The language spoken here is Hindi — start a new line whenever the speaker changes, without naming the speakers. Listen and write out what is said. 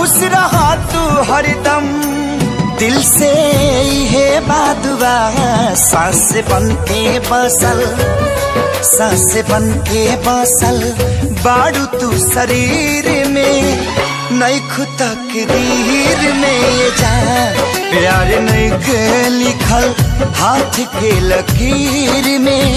खुश रहा तू हरदम दिल से ये बादुआ सांस बन के बसल, सांस बन के बसल। बाड़ू तू शरीर में नैखु तकदीर में ये जान। प्यार नहीं के लिखल हाथ के लकीर में।